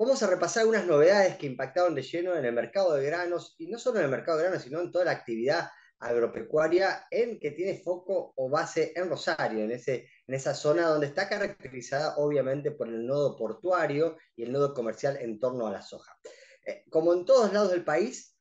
Vamos a repasar algunas novedades que impactaron de lleno en el mercado de granos, y no solo en el mercado de granos, sino en toda la actividad agropecuaria en que tiene foco o base en Rosario, en, ese, en esa zona donde está caracterizada obviamente por el nodo portuario y el nodo comercial en torno a la soja. Eh, como en todos lados del país,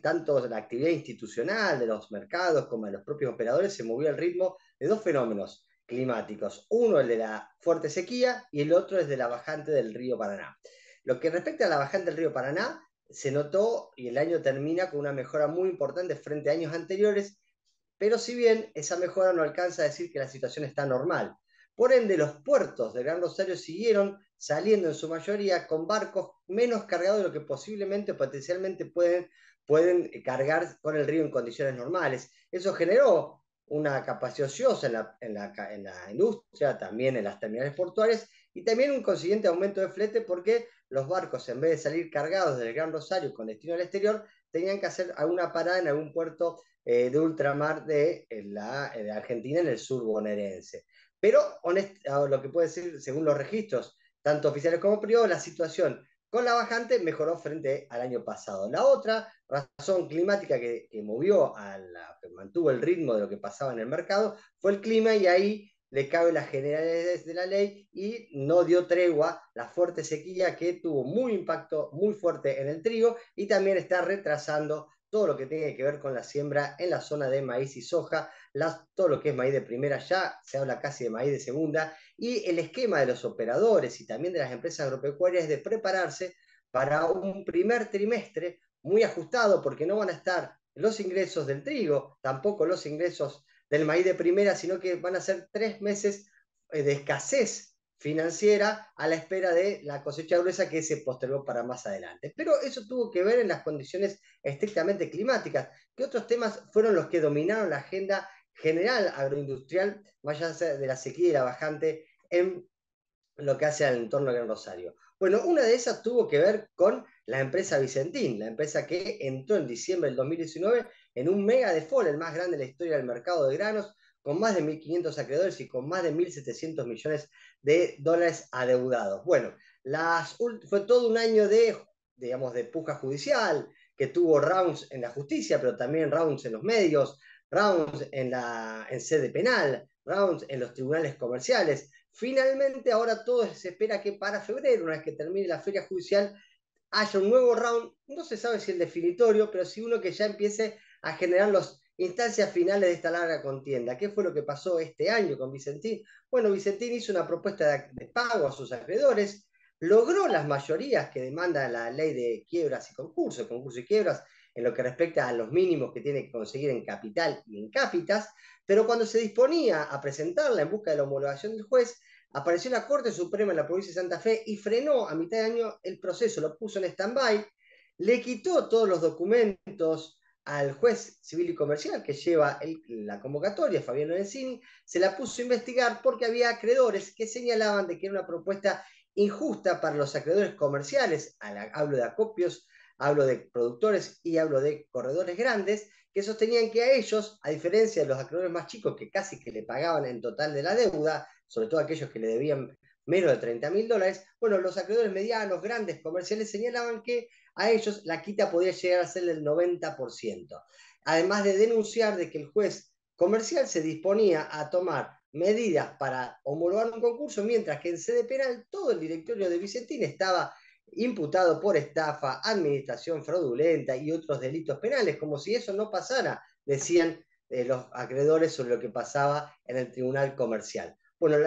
tanto la actividad institucional de los mercados como de los propios operadores se movió al ritmo de dos fenómenos climáticos. Uno el de la fuerte sequía y el otro es de la bajante del río Paraná. Lo que respecta a la bajante del río Paraná, se notó y el año termina con una mejora muy importante frente a años anteriores, pero si bien esa mejora no alcanza a decir que la situación está normal. Por ende, los puertos de Gran Rosario siguieron saliendo en su mayoría con barcos menos cargados de lo que posiblemente, potencialmente pueden, pueden cargar con el río en condiciones normales. Eso generó una capacidad ociosa en la, en, la, en la, industria, también en las terminales portuarias, y también un consiguiente aumento de flete porque los barcos, en vez de salir cargados del Gran Rosario con destino al exterior, tenían que hacer alguna parada en algún puerto eh, de ultramar de, la, de, Argentina, en el sur bonaerense. Pero, lo que puede decir, según los registros, tanto oficiales como privados, la situación con la bajante mejoró frente al año pasado. La otra razón climática que, que movió, a la, que mantuvo el ritmo de lo que pasaba en el mercado, fue el clima y ahí le cabe las generalidades de la ley y no dio tregua la fuerte sequía que tuvo muy impacto muy fuerte en el trigo y también está retrasando todo lo que tiene que ver con la siembra en la zona de maíz y soja, todo lo que es maíz de primera ya se habla casi de maíz de segunda. Y el esquema de los operadores y también de las empresas agropecuarias es de prepararse para un primer trimestre muy ajustado porque no van a estar los ingresos del trigo, tampoco los ingresos del maíz de primera, sino que van a ser tres meses eh, de escasez financiera a la espera de la cosecha gruesa que se postergó para más adelante. Pero eso tuvo que ver en las condiciones estrictamente climáticas, que otros temas fueron los que dominaron la agenda general agroindustrial, más allá de la sequía y la bajante en lo que hace al entorno del Gran Rosario. Bueno, una de esas tuvo que ver con la empresa Vicentín, la empresa que entró en diciembre del 2019 en un mega default, el más grande de la historia del mercado de granos, con más de 1.500 acreedores y con más de 1.700 millones de dólares adeudados. Bueno, fue todo un año de, digamos, de puja judicial, que tuvo rounds en la justicia, pero también rounds en los medios, rounds en, la, en sede penal, rounds en los tribunales comerciales. Finalmente, ahora todo se espera que para febrero, una vez que termine la feria judicial, haya un nuevo round, no se sabe si el definitorio, pero sí uno que ya empiece a generar las instancias finales de esta larga contienda. ¿Qué fue lo que pasó este año con Vicentín? Bueno, Vicentín hizo una propuesta de, pago a sus acreedores, logró las mayorías que demanda la ley de quiebras y concursos, concursos y quiebras, en lo que respecta a los mínimos que tiene que conseguir en capital y en cápitas, pero cuando se disponía a presentarla en busca de la homologación del juez, apareció la Corte Suprema en la provincia de Santa Fe y frenó a mitad de año el proceso, lo puso en stand-by, le quitó todos los documentos al juez civil y comercial que lleva la convocatoria, Fabián Lorenzini, se la puso a investigar porque había acreedores que señalaban de que era una propuesta injusta para los acreedores comerciales, hablo de acopios, hablo de productores y hablo de corredores grandes, que sostenían que a ellos, a diferencia de los acreedores más chicos que casi que le pagaban en total de la deuda, sobre todo aquellos que le debían menos de 30 mil dólares, bueno, los acreedores medianos, grandes, comerciales señalaban que a ellos la quita podía llegar a ser del 90%. Además de denunciar de que el juez comercial se disponía a tomar medidas para homologar un concurso, mientras que en sede penal todo el directorio de Vicentín estaba imputado por estafa, administración fraudulenta y otros delitos penales, como si eso no pasara, decían eh, los acreedores sobre lo que pasaba en el Tribunal Comercial. Bueno,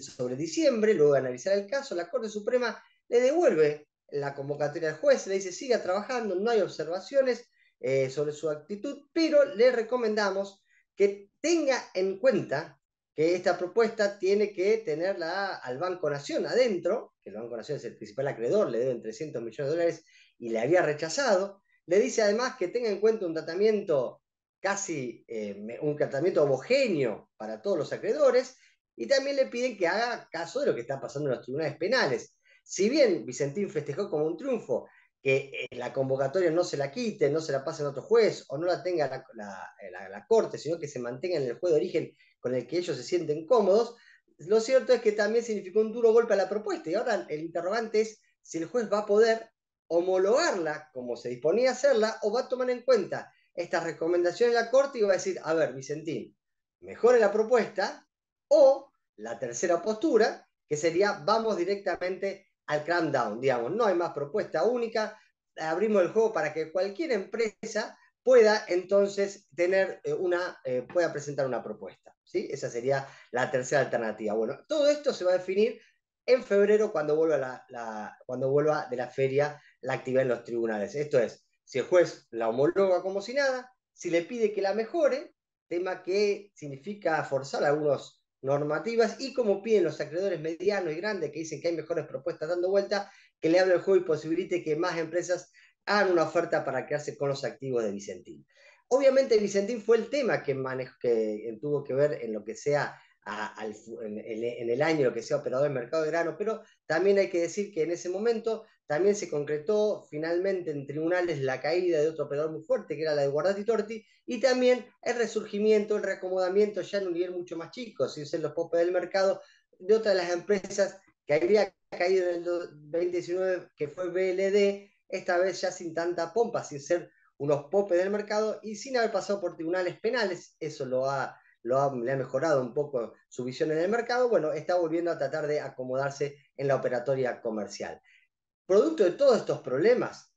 sobre diciembre, luego de analizar el caso, la Corte Suprema le devuelve la convocatoria al juez, le dice siga trabajando, no hay observaciones eh, sobre su actitud, pero le recomendamos que tenga en cuenta que esta propuesta tiene que tenerla al Banco Nación adentro, que el Banco Nación es el principal acreedor, le deben 300 millones de dólares y le había rechazado. Le dice además que tenga en cuenta un tratamiento casi, eh, un tratamiento homogéneo para todos los acreedores y también le piden que haga caso de lo que está pasando en los tribunales penales. Si bien Vicentín festejó como un triunfo que eh, la convocatoria no se la quite, no se la pase a otro juez o no la tenga la, la, corte, sino que se mantenga en el juez de origen con el que ellos se sienten cómodos, lo cierto es que también significó un duro golpe a la propuesta. Y ahora el interrogante es si el juez va a poder homologarla como se disponía a hacerla o va a tomar en cuenta estas recomendaciones de la Corte y va a decir, a ver, Vicentín, mejore la propuesta o la tercera postura, que sería vamos directamente al down, digamos, no hay más propuesta única, abrimos el juego para que cualquier empresa pueda entonces tener eh, una, eh, pueda presentar una propuesta. ¿sí? Esa sería la tercera alternativa. Bueno, todo esto se va a definir en febrero cuando vuelva, la, cuando vuelva de la feria la actividad en los tribunales. Esto es, si el juez la homologa como si nada, si le pide que la mejore, tema que significa forzar algunas normativas y como piden los acreedores medianos y grandes que dicen que hay mejores propuestas dando vuelta, que le hable el juego y posibilite que más empresas hagan una oferta para quedarse con los activos de Vicentín. Obviamente Vicentín fue el tema que, que tuvo que ver en lo que sea en, el año, lo que sea operador del mercado de grano, pero también hay que decir que en ese momento también se concretó finalmente en tribunales la caída de otro operador muy fuerte, que era la de Guardati Torti, y también el resurgimiento, el reacomodamiento ya en un nivel mucho más chico, sin ser los popes del mercado, de otra de las empresas que había caído en el 2019, que fue BLD, esta vez ya sin tanta pompa, sin ser unos popes del mercado y sin haber pasado por tribunales penales, eso lo ha, lo ha, le ha mejorado un poco su visión en el mercado, bueno, está volviendo a tratar de acomodarse en la operatoria comercial. Producto de todos estos problemas,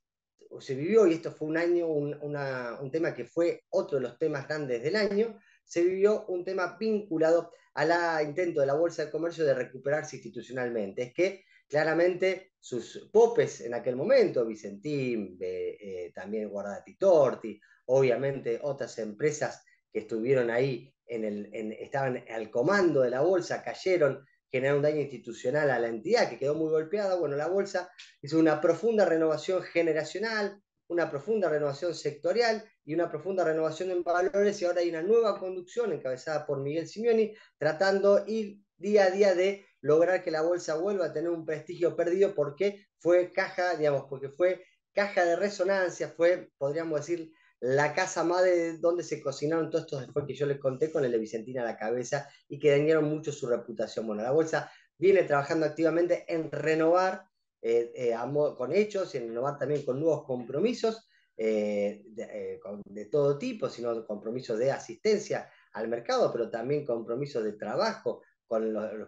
se vivió, y esto fue un año, un, un tema que fue otro de los temas grandes del año, se vivió un tema vinculado al intento de la Bolsa de Comercio de recuperarse institucionalmente. Es que claramente sus popes en aquel momento, Vicentín, eh, también Guardati Torti, obviamente otras empresas que estuvieron ahí, en el, estaban al comando de la bolsa, cayeron, generaron un daño institucional a la entidad que quedó muy golpeada. Bueno, la bolsa hizo una profunda renovación generacional, una profunda renovación sectorial y una profunda renovación en valores y ahora hay una nueva conducción encabezada por Miguel Simeoni tratando ir día a día de lograr que la bolsa vuelva a tener un prestigio perdido porque fue caja, digamos, porque fue caja de resonancia, fue, podríamos decir, la casa madre donde se cocinaron todos estos después que yo les conté con el de Vicentina a la cabeza y que dañaron mucho su reputación. Bueno, la bolsa viene trabajando activamente en renovar eh, eh, con hechos y en renovar también con nuevos compromisos eh, de, de, todo tipo, sino compromisos de asistencia al mercado, pero también compromisos de trabajo,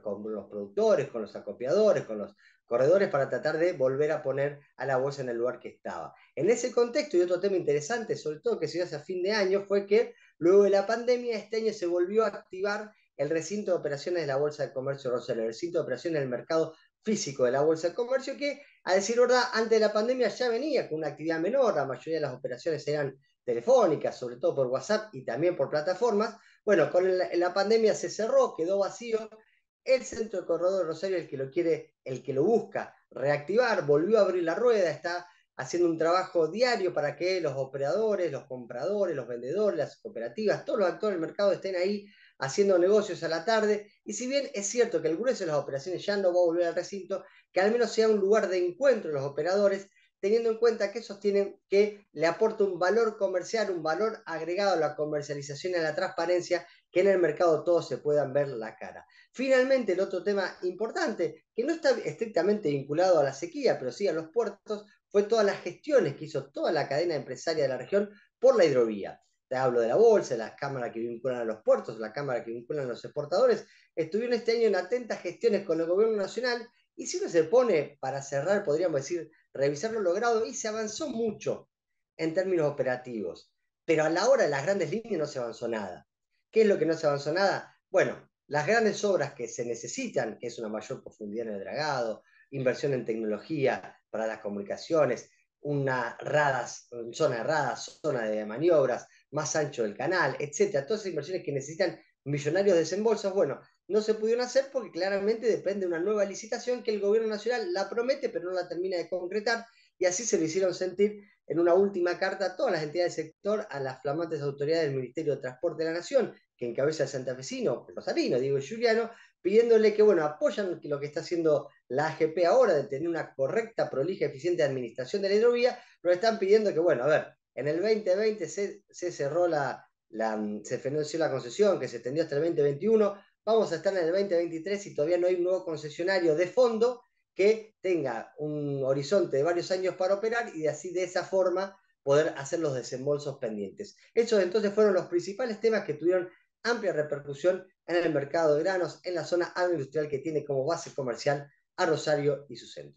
con los, productores, con los acopiadores, con los corredores, para tratar de volver a poner a la bolsa en el lugar que estaba. En ese contexto, y otro tema interesante, sobre todo que se dio hace fin de año, fue que luego de la pandemia, este año se volvió a activar el recinto de operaciones de la Bolsa de Comercio Rosell, el recinto de operaciones del mercado físico de la Bolsa de Comercio, que, a decir verdad, antes de la pandemia ya venía con una actividad menor, la mayoría de las operaciones eran telefónicas, sobre todo por WhatsApp y también por plataformas, bueno, con la, pandemia se cerró, quedó vacío. El centro de corredor de Rosario, el que lo quiere, el que lo busca reactivar, volvió a abrir la rueda, está haciendo un trabajo diario para que los operadores, los compradores, los vendedores, las cooperativas, todos los actores del mercado estén ahí haciendo negocios a la tarde. Y si bien es cierto que el grueso de las operaciones ya no va a volver al recinto, que al menos sea un lugar de encuentro de los operadores teniendo en cuenta que esos tienen que le aporta un valor comercial, un valor agregado a la comercialización y a la transparencia, que en el mercado todos se puedan ver la cara. Finalmente, el otro tema importante, que no está estrictamente vinculado a la sequía, pero sí a los puertos, fue todas las gestiones que hizo toda la cadena empresaria de la región por la hidrovía. Te hablo de la bolsa, de las cámaras que vinculan a los puertos, la cámara que vinculan a los exportadores, estuvieron este año en atentas gestiones con el gobierno nacional y si uno se pone, para cerrar, podríamos decir, revisar lo logrado, y se avanzó mucho en términos operativos, pero a la hora de las grandes líneas no se avanzó nada. ¿Qué es lo que no se avanzó nada? Bueno, las grandes obras que se necesitan, que es una mayor profundidad en el dragado, inversión en tecnología para las comunicaciones, una radas, zona de zona de maniobras, más ancho del canal, etcétera, todas esas inversiones que necesitan millonarios desembolsos, bueno, no se pudieron hacer porque claramente depende de una nueva licitación que el gobierno nacional la promete pero no la termina de concretar y así se lo hicieron sentir en una última carta a todas las entidades del sector, a las flamantes autoridades del Ministerio de Transporte de la Nación, que encabeza el santafesino, Rosarino, Diego Giuliano, pidiéndole que, bueno, apoyan lo que está haciendo la AGP ahora de tener una correcta, prolija, eficiente administración de la hidrovía, pero están pidiendo que, bueno, a ver, en el 2020 se, cerró la, se la concesión que se extendió hasta el 2021, vamos a estar en el 2023 y todavía no hay un nuevo concesionario de fondo que tenga un horizonte de varios años para operar y así de esa forma poder hacer los desembolsos pendientes. Esos entonces fueron los principales temas que tuvieron amplia repercusión en el mercado de granos en la zona agroindustrial que tiene como base comercial a Rosario y su centro.